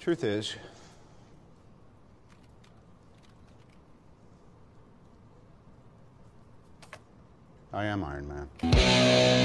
Truth is, I am Iron Man.